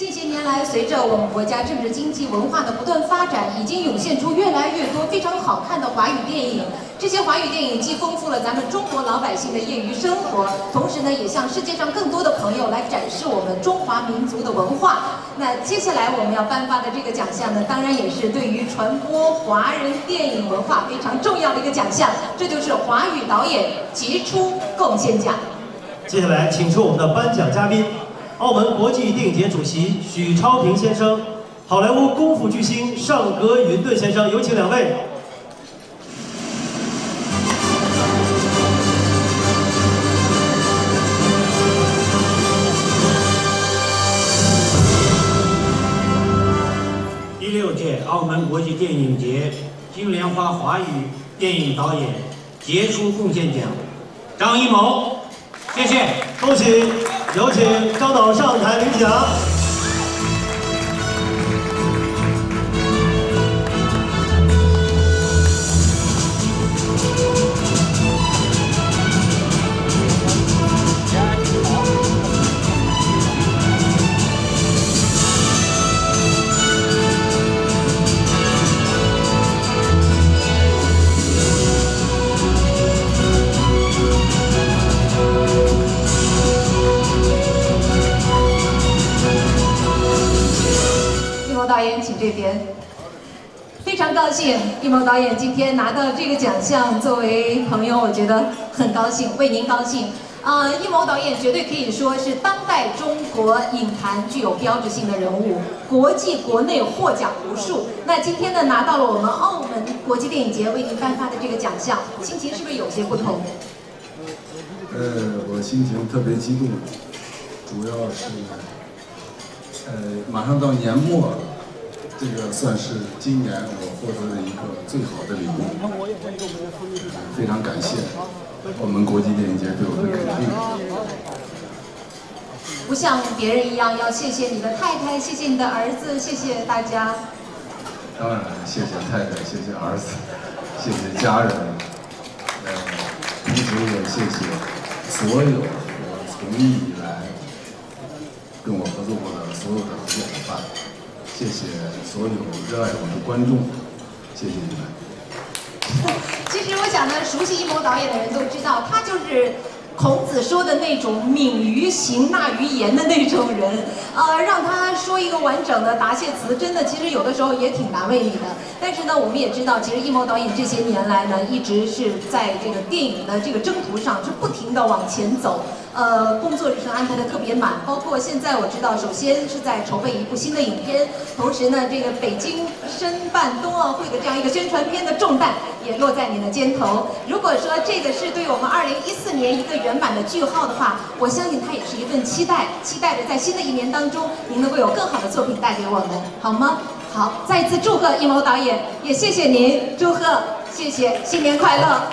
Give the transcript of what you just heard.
近些年来随着我们国家政治、经济、文化的不断发展，已经涌现出越来越多非常好看的华语电影。这些华语电影既丰富了咱们中国老百姓的业余生活，同时呢，也向世界上更多的朋友来展示我们中华民族的文化。那接下来我们要颁发的这个奖项呢，当然也是对于传播华人电影文化非常重要的一个奖项，这就是华语导演杰出贡献奖。接下来，请出我们的颁奖嘉宾，澳门国际电影节主席许超平先生，好莱坞功夫巨星尚格云顿先生，有请两位。第六届澳门国际电影节金莲花华语电影导演杰出贡献奖，张艺谋，谢谢，恭喜，有请张导上台领奖。导演，请这边。非常高兴，易谋导演今天拿到这个奖项，作为朋友，我觉得很高兴，为您高兴。啊，易谋导演绝对可以说是当代中国影坛具有标志性的人物，国际国内获奖无数。那今天呢，拿到了我们澳门国际电影节为您颁发的这个奖项，心情是不是有些不同？呃，我心情特别激动，主要是，呃，马上到年末了。这个算是今年我获得的一个最好的礼物，非常感谢我们国际电影节对我的肯定。不像别人一样，要谢谢你的太太，谢谢你的儿子，谢谢大家。当然，谢谢太太，谢谢儿子，谢谢家人，呃，同时也谢谢所有我从艺以来跟我合作过的所有的合作伙伴。谢谢所有热爱我的观众，谢谢你们。其实我想呢，熟悉一谋导演的人都知道，他就是孔子说的那种敏于行，纳于言的那种人。呃，让他说一个完整的答谢词，真的其实有的时候也挺难为你的。但是呢，我们也知道，其实一谋导演这些年来呢，一直是在这个电影的这个征途上，是不停的往前走。呃，工作日程安排的特别满，包括现在我知道，首先是在筹备一部新的影片，同时呢，这个北京申办冬奥会的这样一个宣传片的重担也落在你的肩头。如果说这个是对我们二零一四年一个圆满的句号的话，我相信它也是一份期待，期待着在新的一年当中，您能够有更好的作品带给我们，好吗？好，再次祝贺一谋导演，也谢谢您，祝贺，谢谢，新年快乐。